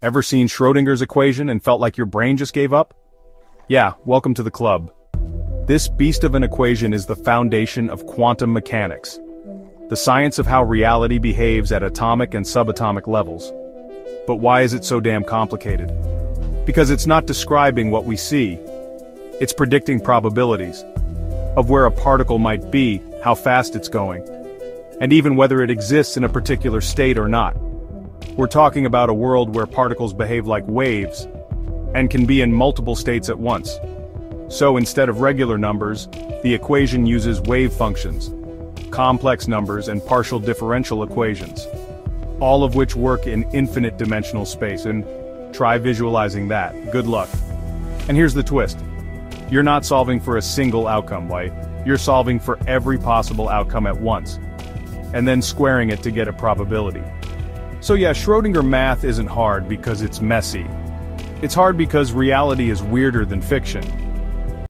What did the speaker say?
Ever seen Schrodinger's equation and felt like your brain just gave up? Yeah, welcome to the club. This beast of an equation is the foundation of quantum mechanics. The science of how reality behaves at atomic and subatomic levels. But why is it so damn complicated? Because it's not describing what we see. It's predicting probabilities. Of where a particle might be, how fast it's going. And even whether it exists in a particular state or not. We're talking about a world where particles behave like waves, and can be in multiple states at once. So instead of regular numbers, the equation uses wave functions, complex numbers and partial differential equations, all of which work in infinite dimensional space, and try visualizing that, good luck. And here's the twist. You're not solving for a single outcome, White. You're solving for every possible outcome at once, and then squaring it to get a probability. So yeah, Schrodinger math isn't hard because it's messy. It's hard because reality is weirder than fiction.